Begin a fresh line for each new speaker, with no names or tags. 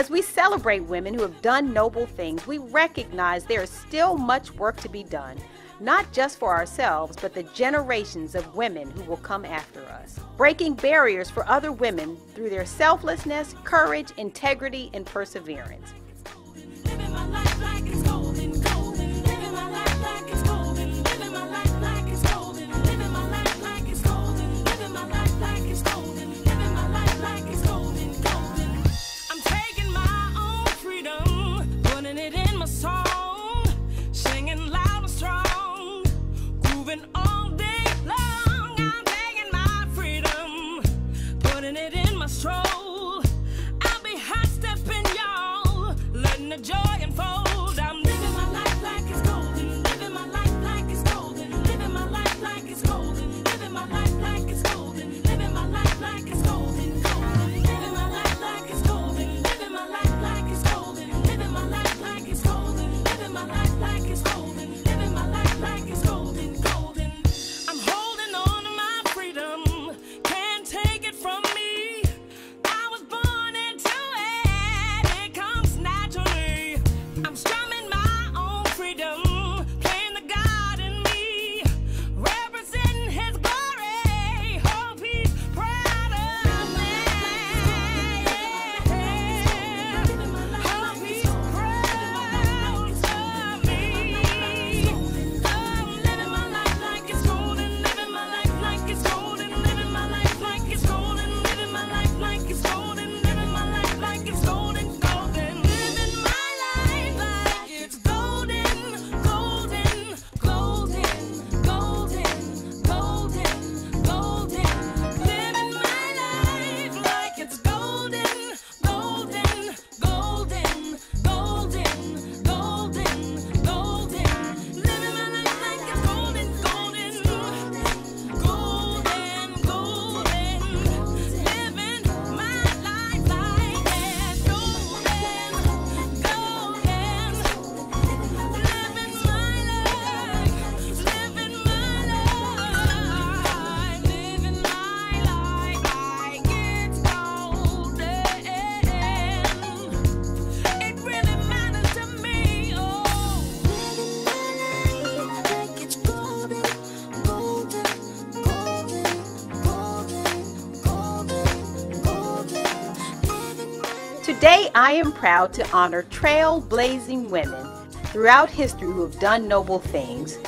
As we celebrate women who have done noble things, we recognize there is still much work to be done, not just for ourselves, but the generations of women who will come after us. Breaking barriers for other women through their selflessness, courage, integrity, and perseverance.
saw
Today, I am proud to honor trailblazing women throughout history who have done noble things.